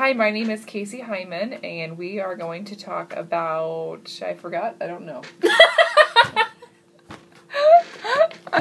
Hi, my name is Casey Hyman, and we are going to talk about. I forgot. I don't know.